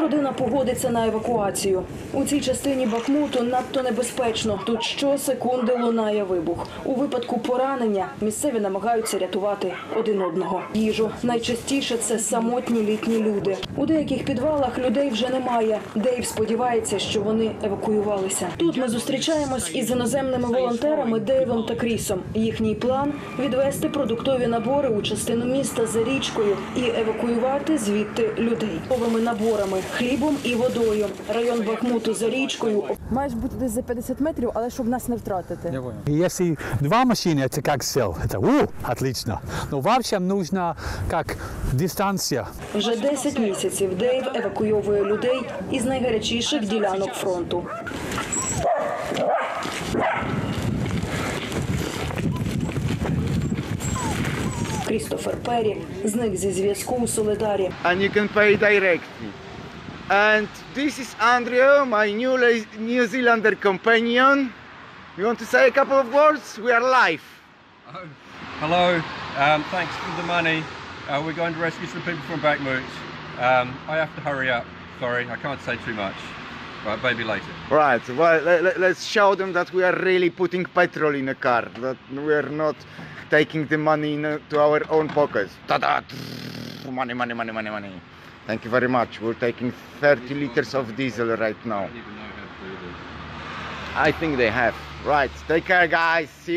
Родина погодиться на евакуацію. У цій частині Бахмуту надто небезпечно. Тут щосекунди лунає вибух. У випадку поранення місцеві намагаються рятувати один одного. Їжу найчастіше це самотні літні люди. У деяких підвалах людей вже немає. Дейв сподівається, що вони евакуювалися. Тут ми зустрічаємось із іноземними волонтерами Дейвом та Крісом. Їхній план відвести продуктові набори у частину міста за річкою і евакуювати звідти людей новими наборами, хлібом і водою. Район Бахмуту за річкою Маєш бути десь за 50 метрів, але щоб нас не втратити. Если два машины, это как сел. Это у, отлично. Но вообще нужно как дистанция. Вже 10 місяців Дейв евакуйовує людей із найгарячіших ділянок фронту. Крістофер Перрі зник зі зв'язку у Соледарі. and you can pay directly. And this is Andrew, my new La- New Zealander companion. You want to say a couple of words? We are live. Hello, um, thanks for the money. Uh, we're going to rescue some people from Bakhmut. Um, I have to hurry up. Sorry, I can't say too much. Right, maybe later. Right. Well, let, let's show them that we are really putting petrol in a car. That we are not taking the money in, uh, to our own pockets. Ta-da! Money, money, money, money, money. Thank you very much. We're taking 30 liters of diesel right now. even know how to do this. I think they have. Right. Take care, guys. See